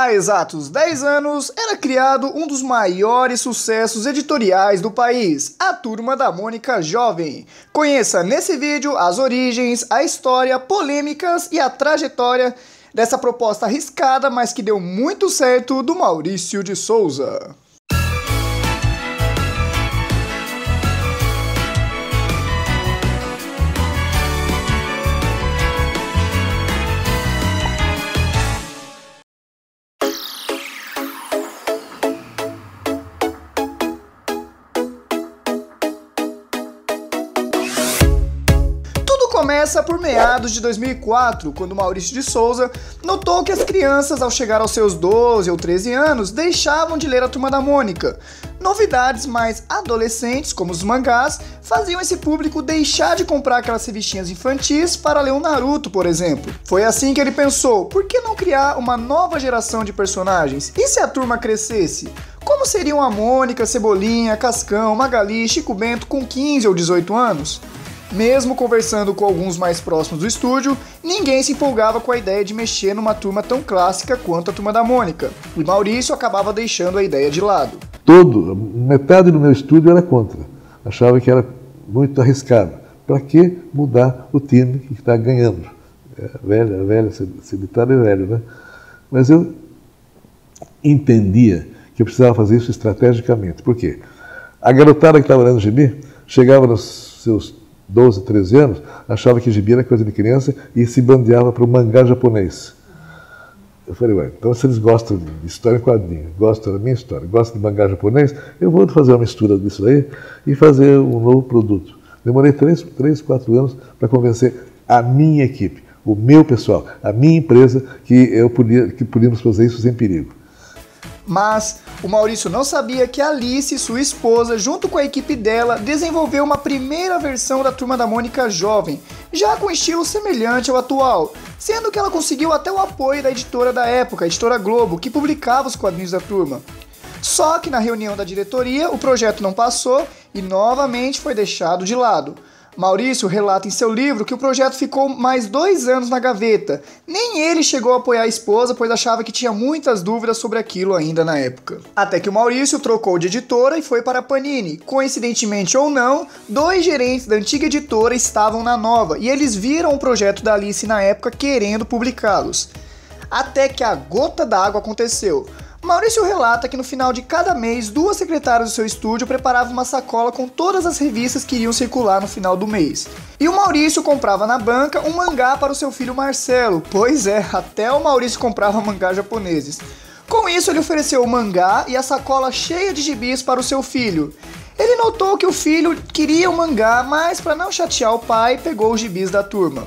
Há exatos 10 anos era criado um dos maiores sucessos editoriais do país, a Turma da Mônica Jovem. Conheça nesse vídeo as origens, a história, polêmicas e a trajetória dessa proposta arriscada, mas que deu muito certo do Maurício de Souza. Começa por meados de 2004, quando Maurício de Souza notou que as crianças, ao chegar aos seus 12 ou 13 anos, deixavam de ler a Turma da Mônica. Novidades mais adolescentes, como os mangás, faziam esse público deixar de comprar aquelas revistinhas infantis para ler o Naruto, por exemplo. Foi assim que ele pensou: por que não criar uma nova geração de personagens? E se a turma crescesse? Como seriam a Mônica, Cebolinha, Cascão, Magali, Chico Bento com 15 ou 18 anos? Mesmo conversando com alguns mais próximos do estúdio, ninguém se empolgava com a ideia de mexer numa turma tão clássica quanto a turma da Mônica, e Maurício acabava deixando a ideia de lado. Todo, metade do meu estúdio era contra, achava que era muito arriscado. Para que mudar o time que está ganhando? É, velha, velha, esse ditado é velho, né? Mas eu entendia que eu precisava fazer isso estrategicamente. Por quê? A garotada que estava lendo gibi chegava nos seus 12, 13 anos, achava que gibi era coisa de criança e se bandeava para o mangá japonês. Eu falei, ué, então se eles gostam de história em quadrinho, gostam da minha história, gostam de mangá japonês, eu vou fazer uma mistura disso aí e fazer um novo produto. Demorei 3, 3 4 anos para convencer a minha equipe, o meu pessoal, a minha empresa, que, eu podia, que podíamos fazer isso sem perigo. Mas o Maurício não sabia que Alice, sua esposa, junto com a equipe dela, desenvolveu uma primeira versão da Turma da Mônica jovem, já com estilo semelhante ao atual, sendo que ela conseguiu até o apoio da editora da época, a editora Globo, que publicava os quadrinhos da turma. Só que na reunião da diretoria o projeto não passou e novamente foi deixado de lado. Maurício relata em seu livro que o projeto ficou mais dois anos na gaveta. Nem ele chegou a apoiar a esposa, pois achava que tinha muitas dúvidas sobre aquilo ainda na época. Até que o Maurício trocou de editora e foi para a Panini. Coincidentemente ou não, dois gerentes da antiga editora estavam na nova e eles viram o projeto da Alice na época querendo publicá-los. Até que a gota d'água aconteceu. Maurício relata que no final de cada mês, duas secretárias do seu estúdio preparavam uma sacola com todas as revistas que iriam circular no final do mês. E o Maurício comprava na banca um mangá para o seu filho Marcelo. Pois é, até o Maurício comprava mangá japoneses. Com isso, ele ofereceu o mangá e a sacola cheia de gibis para o seu filho. Ele notou que o filho queria o mangá, mas para não chatear o pai, pegou os gibis da turma.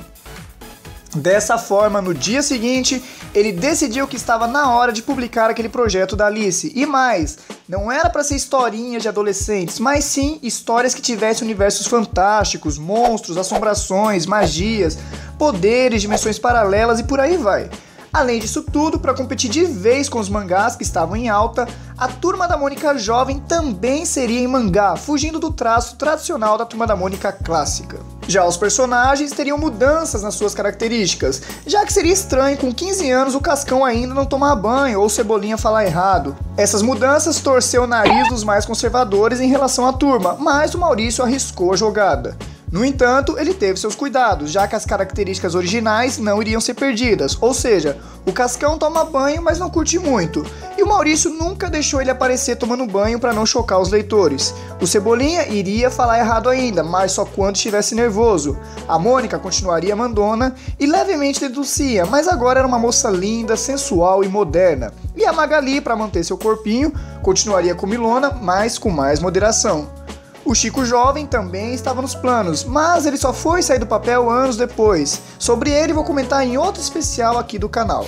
Dessa forma, no dia seguinte, ele decidiu que estava na hora de publicar aquele projeto da Alice. E mais, não era para ser historinhas de adolescentes, mas sim histórias que tivessem universos fantásticos, monstros, assombrações, magias, poderes, dimensões paralelas e por aí vai. Além disso tudo, para competir de vez com os mangás que estavam em alta, a Turma da Mônica Jovem também seria em mangá, fugindo do traço tradicional da Turma da Mônica clássica. Já os personagens teriam mudanças nas suas características, já que seria estranho com 15 anos o Cascão ainda não tomar banho ou Cebolinha falar errado. Essas mudanças torceu o nariz dos mais conservadores em relação à turma, mas o Maurício arriscou a jogada. No entanto, ele teve seus cuidados, já que as características originais não iriam ser perdidas, ou seja, o Cascão toma banho, mas não curte muito, e o Maurício nunca deixou ele aparecer tomando banho para não chocar os leitores. O Cebolinha iria falar errado ainda, mas só quando estivesse nervoso. A Mônica continuaria mandona e levemente deducia, mas agora era uma moça linda, sensual e moderna. E a Magali, para manter seu corpinho, continuaria comilona, mas com mais moderação. O Chico Jovem também estava nos planos, mas ele só foi sair do papel anos depois. Sobre ele vou comentar em outro especial aqui do canal.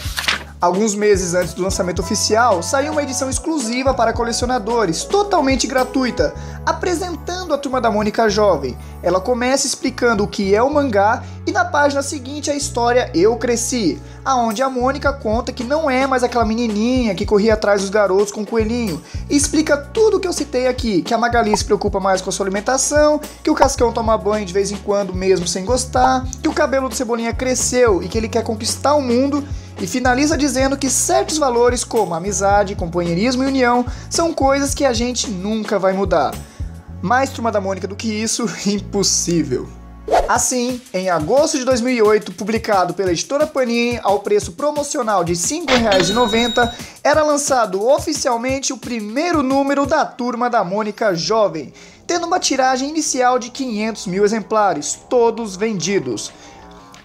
Alguns meses antes do lançamento oficial, saiu uma edição exclusiva para colecionadores, totalmente gratuita, apresentando a Turma da Mônica Jovem. Ela começa explicando o que é o mangá e na página seguinte a história Eu Cresci, aonde a Mônica conta que não é mais aquela menininha que corria atrás dos garotos com o coelhinho, e explica tudo o que eu citei aqui, que a Magali se preocupa mais com a sua alimentação, que o Cascão toma banho de vez em quando mesmo sem gostar, que o cabelo do Cebolinha cresceu e que ele quer conquistar o mundo e finaliza dizendo que certos valores como amizade, companheirismo e união são coisas que a gente nunca vai mudar. Mais Turma da Mônica do que isso, impossível. Assim, em agosto de 2008, publicado pela editora Panini ao preço promocional de R$ 5,90, era lançado oficialmente o primeiro número da Turma da Mônica Jovem, tendo uma tiragem inicial de 500 mil exemplares, todos vendidos.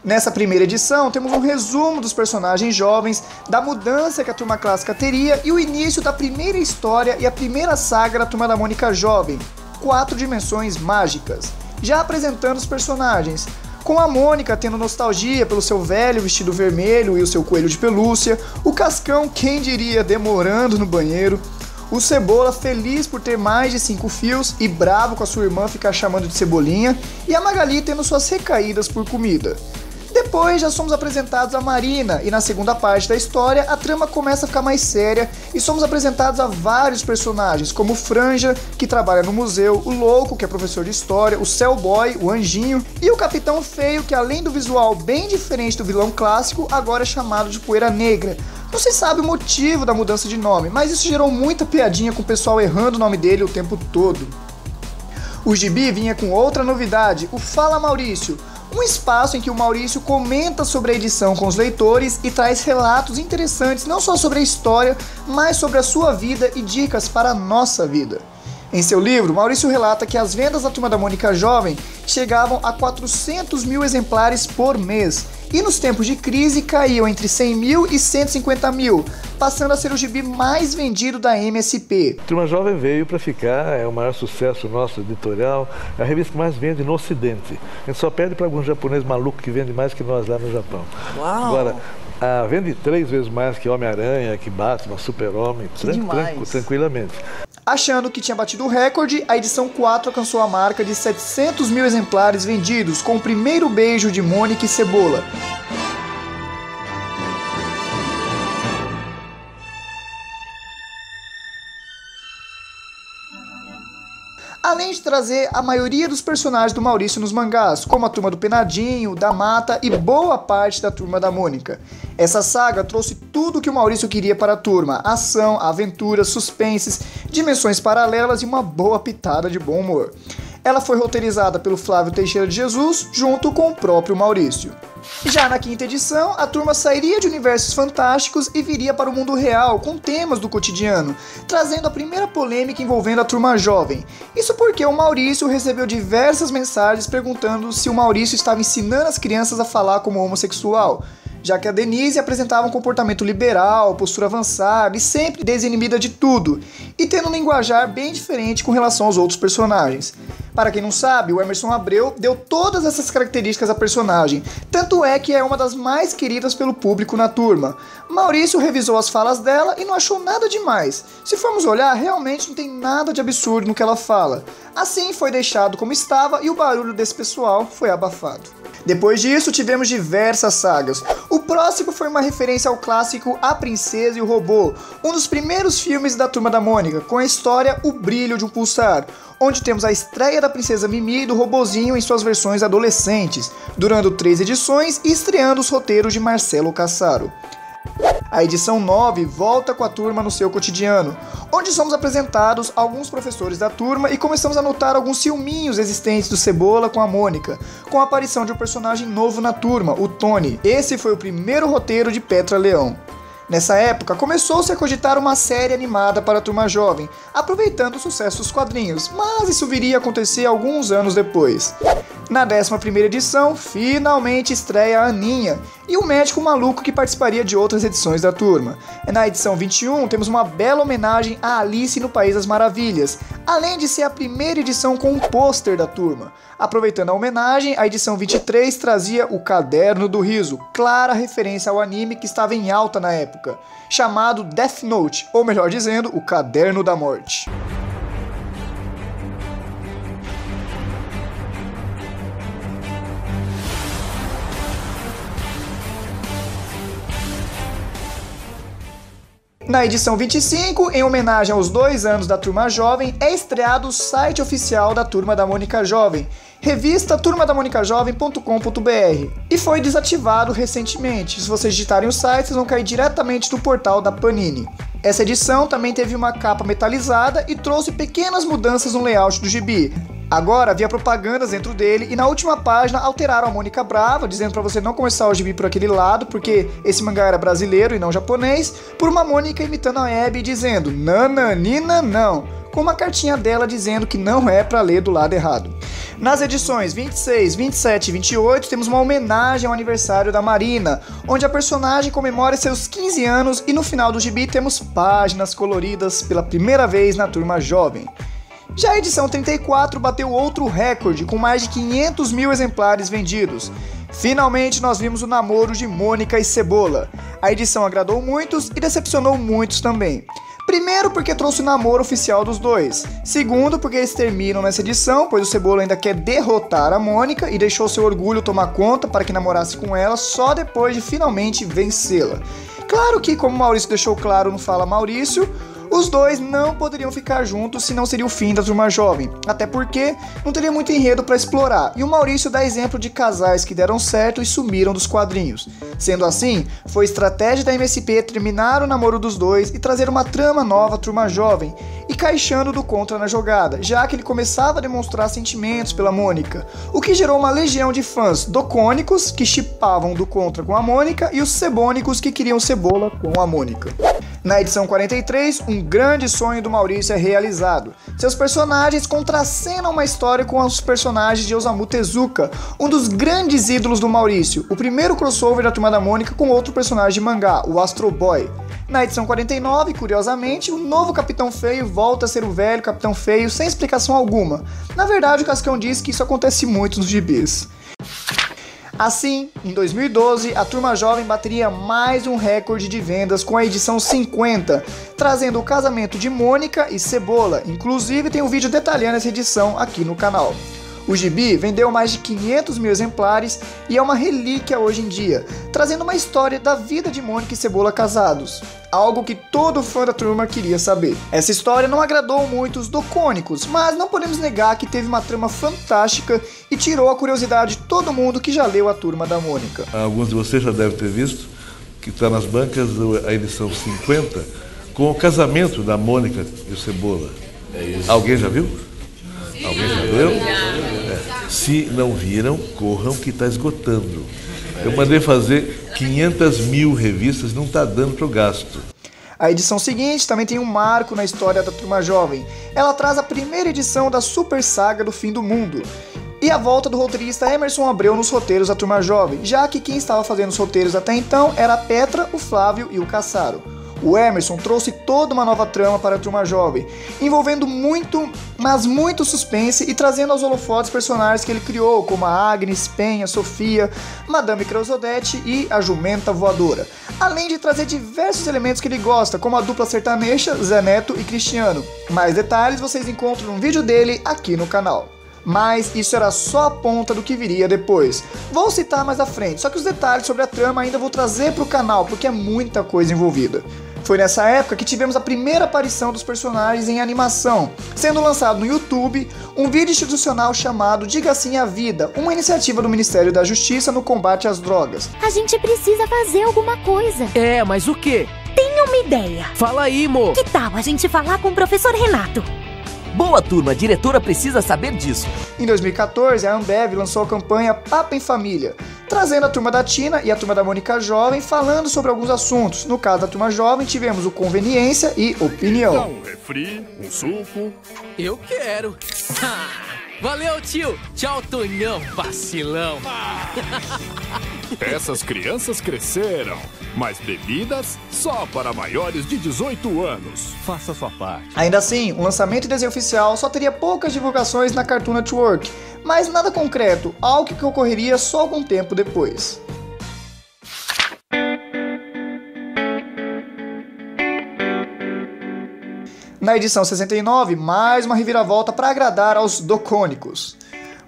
Nessa primeira edição, temos um resumo dos personagens jovens, da mudança que a Turma Clássica teria e o início da primeira história e a primeira saga da Turma da Mônica Jovem, Quatro Dimensões Mágicas já apresentando os personagens. Com a Mônica tendo nostalgia pelo seu velho vestido vermelho e o seu coelho de pelúcia, o Cascão, quem diria, demorando no banheiro, o Cebola feliz por ter mais de cinco fios e bravo com a sua irmã ficar chamando de Cebolinha, e a Magali tendo suas recaídas por comida. Depois já somos apresentados a Marina, e na segunda parte da história a trama começa a ficar mais séria e somos apresentados a vários personagens, como Franja, que trabalha no museu, o Louco, que é professor de história, o Cellboy, o Anjinho, e o Capitão Feio, que além do visual bem diferente do vilão clássico, agora é chamado de Poeira Negra. Não se sabe o motivo da mudança de nome, mas isso gerou muita piadinha com o pessoal errando o nome dele o tempo todo. O Gibi vinha com outra novidade, o Fala Maurício, um espaço em que o Maurício comenta sobre a edição com os leitores e traz relatos interessantes não só sobre a história, mas sobre a sua vida e dicas para a nossa vida. Em seu livro, Maurício relata que as vendas da Turma da Mônica Jovem chegavam a 400 mil exemplares por mês e nos tempos de crise caíam entre 100 mil e 150 mil, passando a ser o gibi mais vendido da MSP. Turma Jovem veio para ficar, é o maior sucesso nosso editorial, é a revista que mais vende no Ocidente. A gente só perde para algum japonês maluco que vende mais que nós lá no Japão. Uau! Agora, ah, vende três vezes mais que Homem-Aranha, que Batman, Super-Homem, tran tran tranquilamente. Achando que tinha batido o recorde, a edição 4 alcançou a marca de 700 mil exemplares vendidos, com o primeiro beijo de Mônica e Cebola. Além de trazer a maioria dos personagens do Maurício nos mangás, como a turma do Penadinho, da Mata e boa parte da turma da Mônica. Essa saga trouxe tudo o que o Maurício queria para a turma: ação, aventuras, suspenses, dimensões paralelas e uma boa pitada de bom humor. Ela foi roteirizada pelo Flávio Teixeira de Jesus, junto com o próprio Maurício. Já na quinta edição, a turma sairia de universos fantásticos e viria para o mundo real, com temas do cotidiano, trazendo a primeira polêmica envolvendo a turma jovem. Isso porque o Maurício recebeu diversas mensagens perguntando se o Maurício estava ensinando as crianças a falar como homossexual, já que a Denise apresentava um comportamento liberal, postura avançada e sempre desinibida de tudo, e tendo um linguajar bem diferente com relação aos outros personagens. Para quem não sabe, o Emerson Abreu deu todas essas características à personagem, tanto é que é uma das mais queridas pelo público na turma. Maurício revisou as falas dela e não achou nada demais. Se formos olhar, realmente não tem nada de absurdo no que ela fala. Assim foi deixado como estava e o barulho desse pessoal foi abafado. Depois disso, tivemos diversas sagas. O próximo foi uma referência ao clássico A Princesa e o Robô, um dos primeiros filmes da Turma da Mônica, com a história O Brilho de um Pulsar, onde temos a estreia da Princesa Mimi e do Robozinho em suas versões adolescentes, durando três edições e estreando os roteiros de Marcelo Cassaro. A edição 9 volta com a turma no seu cotidiano, onde somos apresentados alguns professores da turma e começamos a notar alguns ciúminhos existentes do Cebola com a Mônica, com a aparição de um personagem novo na turma, o Tony. Esse foi o primeiro roteiro de Petra Leão. Nessa época, começou-se a cogitar uma série animada para a turma jovem, aproveitando o sucesso dos quadrinhos, mas isso viria a acontecer alguns anos depois. Na 11 edição, finalmente estreia a Aninha e o médico maluco que participaria de outras edições da turma. Na edição 21, temos uma bela homenagem a Alice no País das Maravilhas, além de ser a primeira edição com um pôster da turma. Aproveitando a homenagem, a edição 23 trazia o Caderno do Riso, clara referência ao anime que estava em alta na época, chamado Death Note, ou melhor dizendo, o Caderno da Morte. Na edição 25, em homenagem aos dois anos da Turma Jovem, é estreado o site oficial da Turma da Mônica Jovem, revista turmadamônicajovem.com.br, e foi desativado recentemente. Se vocês digitarem o site, vocês vão cair diretamente do portal da Panini. Essa edição também teve uma capa metalizada e trouxe pequenas mudanças no layout do gibi. Agora havia propagandas dentro dele e na última página alteraram a Mônica Brava, dizendo para você não começar o gibi por aquele lado, porque esse mangá era brasileiro e não japonês, por uma Mônica imitando a Abby dizendo nananina não, com uma cartinha dela dizendo que não é para ler do lado errado. Nas edições 26, 27 e 28 temos uma homenagem ao aniversário da Marina, onde a personagem comemora seus 15 anos e no final do gibi temos páginas coloridas pela primeira vez na turma jovem. Já a edição 34 bateu outro recorde, com mais de 500 mil exemplares vendidos. Finalmente nós vimos o namoro de Mônica e Cebola. A edição agradou muitos e decepcionou muitos também. Primeiro, porque trouxe o namoro oficial dos dois. Segundo, porque eles terminam nessa edição, pois o Cebola ainda quer derrotar a Mônica e deixou seu orgulho tomar conta para que namorasse com ela só depois de finalmente vencê-la. Claro que, como Maurício deixou claro no Fala Maurício, os dois não poderiam ficar juntos se não seria o fim da turma jovem, até porque não teria muito enredo para explorar. E o Maurício dá exemplo de casais que deram certo e sumiram dos quadrinhos. Sendo assim, foi estratégia da MSP terminar o namoro dos dois e trazer uma trama nova à turma jovem, e caixando do Contra na jogada, já que ele começava a demonstrar sentimentos pela Mônica, o que gerou uma legião de fãs docônicos que chipavam do Contra com a Mônica e os cebônicos que queriam cebola com a Mônica. Na edição 43, um grande sonho do Maurício é realizado. Seus personagens contracenam uma história com os personagens de Osamu Tezuka, um dos grandes ídolos do Maurício, o primeiro crossover da Turma da Mônica com outro personagem de mangá, o Astro Boy. Na edição 49, curiosamente, o novo Capitão Feio volta a ser o velho Capitão Feio sem explicação alguma. Na verdade, o Cascão diz que isso acontece muito nos gibis. Assim, em 2012, a Turma Jovem bateria mais um recorde de vendas com a edição 50, trazendo o casamento de Mônica e Cebola. Inclusive, tem um vídeo detalhando essa edição aqui no canal. O gibi vendeu mais de 500 mil exemplares e é uma relíquia hoje em dia, trazendo uma história da vida de Mônica e Cebola casados. Algo que todo fã da turma queria saber. Essa história não agradou muito os docônicos, mas não podemos negar que teve uma trama fantástica e tirou a curiosidade de todo mundo que já leu a Turma da Mônica. Alguns de vocês já devem ter visto que está nas bancas a edição 50 com o casamento da Mônica e o Cebola. É Alguém já viu? Alguém já viu? Se não viram, corram que está esgotando. Eu mandei fazer 500 mil revistas, não está dando para o gasto. A edição seguinte também tem um marco na história da Turma Jovem. Ela traz a primeira edição da Super Saga do Fim do Mundo. E a volta do roteirista Emerson Abreu nos roteiros da Turma Jovem, já que quem estava fazendo os roteiros até então era a Petra, o Flávio e o Caçaro. O Emerson trouxe toda uma nova trama para a turma jovem, envolvendo muito, mas muito suspense e trazendo aos holofotes personagens que ele criou, como a Agnes, Penha, Sofia, Madame Creusodete e a Jumenta Voadora. Além de trazer diversos elementos que ele gosta, como a dupla sertaneja, Zé Neto e Cristiano. Mais detalhes vocês encontram no vídeo dele aqui no canal mas isso era só a ponta do que viria depois. Vou citar mais à frente, só que os detalhes sobre a trama ainda vou trazer para o canal, porque é muita coisa envolvida. Foi nessa época que tivemos a primeira aparição dos personagens em animação, sendo lançado no YouTube um vídeo institucional chamado Diga Sim à Vida, uma iniciativa do Ministério da Justiça no combate às drogas. A gente precisa fazer alguma coisa. É, mas o quê? Tenho uma ideia. Fala aí, mo. Que tal a gente falar com o professor Renato? Boa turma, a diretora precisa saber disso. Em 2014, a Ambev lançou a campanha Papo em Família, trazendo a turma da Tina e a turma da Mônica Jovem falando sobre alguns assuntos. No caso da turma jovem, tivemos o conveniência e opinião. Um refri, um suco. Eu quero. Valeu, tio. Tchau, Tonhão, vacilão. Essas crianças cresceram, mas bebidas só para maiores de 18 anos. Faça sua parte. Ainda assim, o lançamento e desenho oficial só teria poucas divulgações na Cartoon Network, mas nada concreto, algo que ocorreria só algum tempo depois. Na edição 69, mais uma reviravolta para agradar aos docônicos.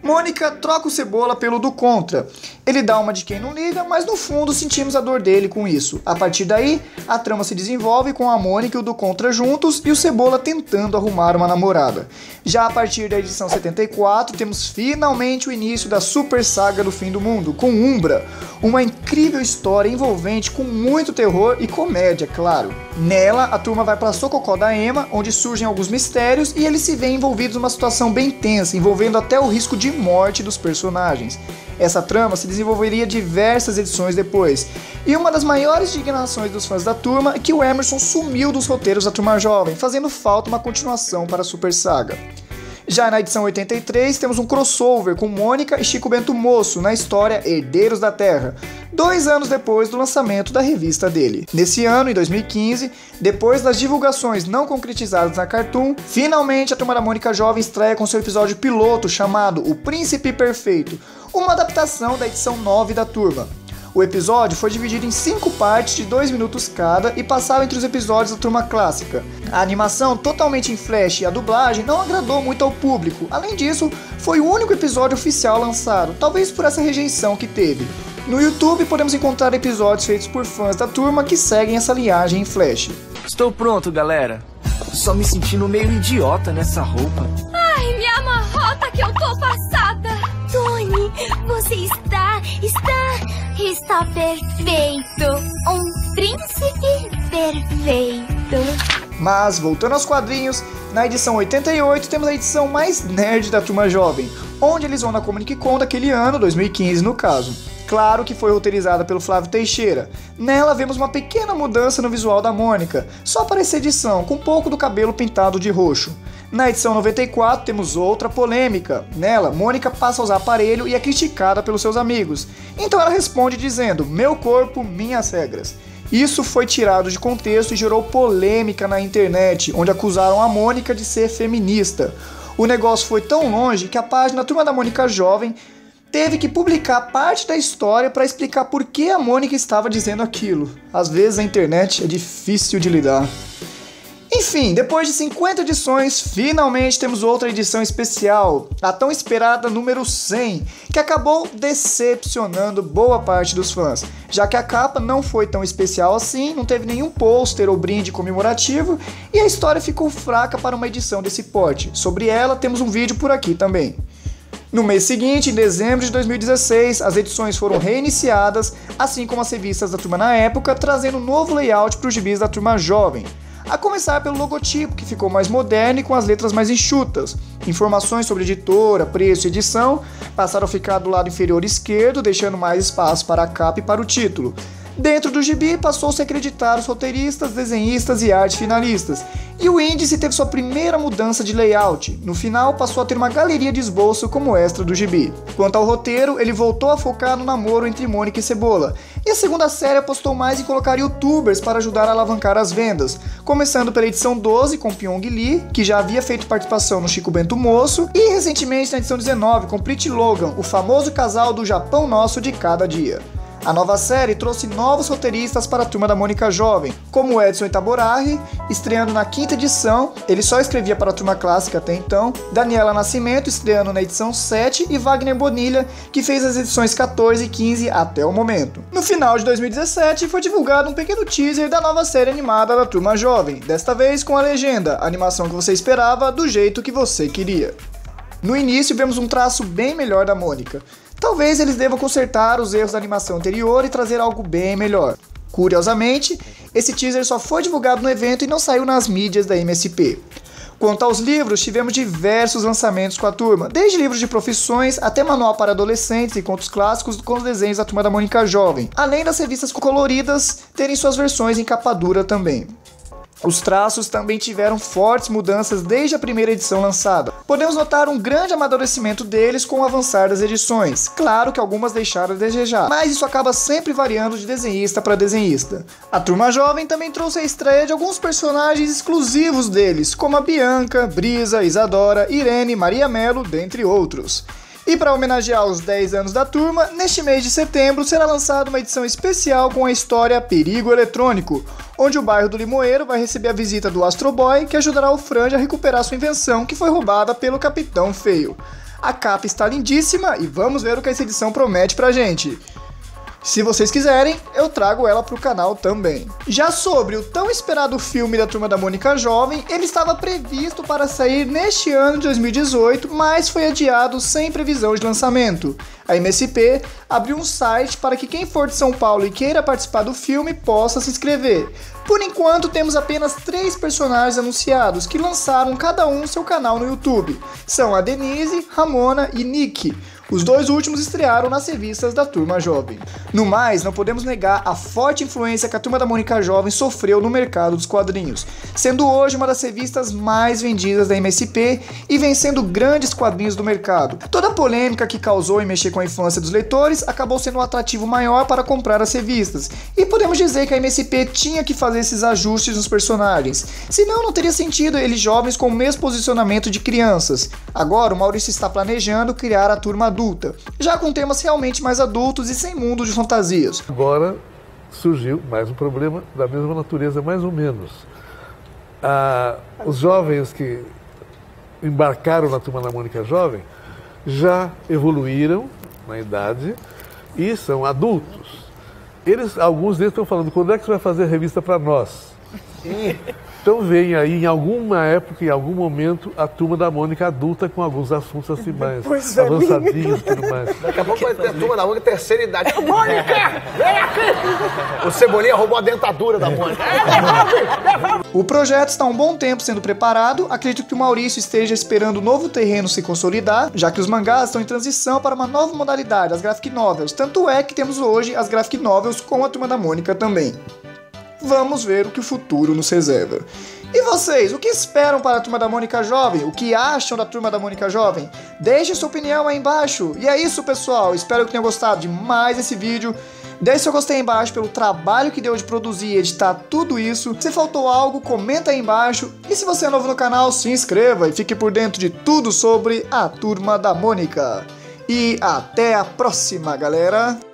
Mônica troca o Cebola pelo do Contra, Ele dá uma de quem não liga, mas no fundo sentimos a dor dele com isso. A partir daí, a trama se desenvolve com a Mônica e o do Contra juntos e o Cebola tentando arrumar uma namorada. Já a partir da edição 74, temos finalmente o início da super saga do fim do mundo, com Umbra, uma incrível história envolvente com muito terror e comédia, claro. Nela, a turma vai para Sococó da Ema, onde surgem alguns mistérios e eles se veem envolvidos numa situação bem tensa, envolvendo até o risco de morte dos personagens. Essa trama se desenvolveria diversas edições depois. E uma das maiores indignações dos fãs da turma é que o Emerson sumiu dos roteiros da turma jovem, fazendo falta uma continuação para a Super Saga. Já na edição 83, temos um crossover com Mônica e Chico Bento Moço na história Herdeiros da Terra, dois anos depois do lançamento da revista dele. Nesse ano, em 2015, depois das divulgações não concretizadas na Cartoon, finalmente a Turma da Mônica Jovem estreia com seu episódio piloto chamado O Príncipe Perfeito, uma adaptação da edição 9 da turma. O episódio foi dividido em cinco partes de dois minutos cada e passava entre os episódios da turma clássica. A animação, totalmente em flash, e a dublagem não agradou muito ao público. Além disso, foi o único episódio oficial lançado, talvez por essa rejeição que teve. No YouTube podemos encontrar episódios feitos por fãs da turma que seguem essa linhagem em flash. Estou pronto, galera. Só me sentindo meio idiota nessa roupa. Ai, me amarrota que eu tô passada. Você está, está, está perfeito. Um príncipe perfeito. Mas, voltando aos quadrinhos, na edição 88 temos a edição mais nerd da Turma Jovem, onde eles vão na Comic Con daquele ano, 2015 no caso. Claro que foi roteirizada pelo Flávio Teixeira. Nela vemos uma pequena mudança no visual da Mônica, só para essa edição, com um pouco do cabelo pintado de roxo. Na edição 94 temos outra polêmica. Nela, Mônica passa a usar aparelho e é criticada pelos seus amigos. Então ela responde dizendo: Meu corpo, minhas regras. Isso foi tirado de contexto e gerou polêmica na internet, onde acusaram a Mônica de ser feminista. O negócio foi tão longe que a página Turma da Mônica Jovem teve que publicar parte da história para explicar por que a Mônica estava dizendo aquilo. Às vezes a internet é difícil de lidar. Enfim, depois de 50 edições, finalmente temos outra edição especial, a tão esperada número 100, que acabou decepcionando boa parte dos fãs, já que a capa não foi tão especial assim, não teve nenhum pôster ou brinde comemorativo e a história ficou fraca para uma edição desse porte. Sobre ela temos um vídeo por aqui também. No mês seguinte, em dezembro de 2016, as edições foram reiniciadas, assim como as revistas da turma na época, trazendo um novo layout para os gibis da turma jovem. A começar pelo logotipo, que ficou mais moderno e com as letras mais enxutas. Informações sobre editora, preço e edição passaram a ficar do lado inferior esquerdo, deixando mais espaço para a capa e para o título. Dentro do gibi, passou-se a acreditar os roteiristas, desenhistas e arte finalistas, e o índice teve sua primeira mudança de layout. No final, passou a ter uma galeria de esboço como extra do gibi. Quanto ao roteiro, ele voltou a focar no namoro entre Mônica e Cebola, e a segunda série apostou mais em colocar youtubers para ajudar a alavancar as vendas, começando pela edição 12 com Pyong Lee, que já havia feito participação no Chico Bento Moço, e recentemente na edição 19 com Pretty Logan, o famoso casal do Japão Nosso de cada dia. A nova série trouxe novos roteiristas para a turma da Mônica Jovem, como Edson Itaborahi, estreando na quinta edição, ele só escrevia para a turma clássica até então, Daniela Nascimento, estreando na edição 7, e Wagner Bonilha, que fez as edições 14 e 15 até o momento. No final de 2017, foi divulgado um pequeno teaser da nova série animada da turma jovem, desta vez com a legenda, a animação que você esperava, do jeito que você queria. No início, vemos um traço bem melhor da Mônica. Talvez eles devam consertar os erros da animação anterior e trazer algo bem melhor. Curiosamente, esse teaser só foi divulgado no evento e não saiu nas mídias da MSP. Quanto aos livros, tivemos diversos lançamentos com a turma, desde livros de profissões até manual para adolescentes e contos clássicos com os desenhos da turma da Mônica Jovem, além das revistas coloridas terem suas versões em capa dura também. Os traços também tiveram fortes mudanças desde a primeira edição lançada. Podemos notar um grande amadurecimento deles com o avançar das edições. Claro que algumas deixaram a desejar, mas isso acaba sempre variando de desenhista para desenhista. A turma jovem também trouxe a estreia de alguns personagens exclusivos deles, como a Bianca, Brisa, Isadora, Irene, Maria Melo, dentre outros. E para homenagear os 10 anos da turma, neste mês de setembro será lançada uma edição especial com a história Perigo Eletrônico, onde o bairro do Limoeiro vai receber a visita do Astro Boy, que ajudará o Frange a recuperar sua invenção que foi roubada pelo Capitão Feio. A capa está lindíssima e vamos ver o que essa edição promete pra gente. Se vocês quiserem, eu trago ela pro canal também. Já sobre o tão esperado filme da Turma da Mônica Jovem, ele estava previsto para sair neste ano de 2018, mas foi adiado sem previsão de lançamento. A MSP abriu um site para que quem for de São Paulo e queira participar do filme possa se inscrever. Por enquanto, temos apenas três personagens anunciados que lançaram cada um seu canal no YouTube. São a Denise, Ramona e Nick. Os dois últimos estrearam nas revistas da Turma Jovem. No mais, não podemos negar a forte influência que a Turma da Mônica Jovem sofreu no mercado dos quadrinhos, sendo hoje uma das revistas mais vendidas da MSP e vencendo grandes quadrinhos do mercado. Toda a polêmica que causou em mexer com a infância dos leitores acabou sendo um atrativo maior para comprar as revistas, e podemos dizer que a MSP tinha que fazer esses ajustes nos personagens, senão não teria sentido eles jovens com o mesmo posicionamento de crianças. Agora o Maurício está planejando criar a turma adulta adulta, já com temas realmente mais adultos e sem mundo de fantasias. Agora surgiu mais um problema da mesma natureza, mais ou menos. Ah, os jovens que embarcaram na Turma da Mônica Jovem já evoluíram na idade e são adultos. Eles, alguns deles estão falando, quando é que você vai fazer a revista para nós? Então vem aí, em alguma época, em algum momento, a turma da Mônica adulta com alguns assuntos assim mais pois é, avançadinhos e tudo mais. Daqui a pouco vai ter a turma da Mônica terceira idade. Mônica! Vem aqui! O Cebolinha roubou a dentadura da Mônica. O projeto está há um bom tempo sendo preparado. Acredito que o Maurício esteja esperando o novo terreno se consolidar, já que os mangás estão em transição para uma nova modalidade, as graphic novels. Tanto é que temos hoje as graphic novels com a turma da Mônica também. Vamos ver o que o futuro nos reserva. E vocês, o que esperam para a Turma da Mônica Jovem? O que acham da Turma da Mônica Jovem? Deixe sua opinião aí embaixo. E é isso, pessoal. Espero que tenham gostado de mais esse vídeo. Deixe seu gostei aí embaixo pelo trabalho que deu de produzir e editar tudo isso. Se faltou algo, comenta aí embaixo. E se você é novo no canal, se inscreva e fique por dentro de tudo sobre a Turma da Mônica. E até a próxima, galera!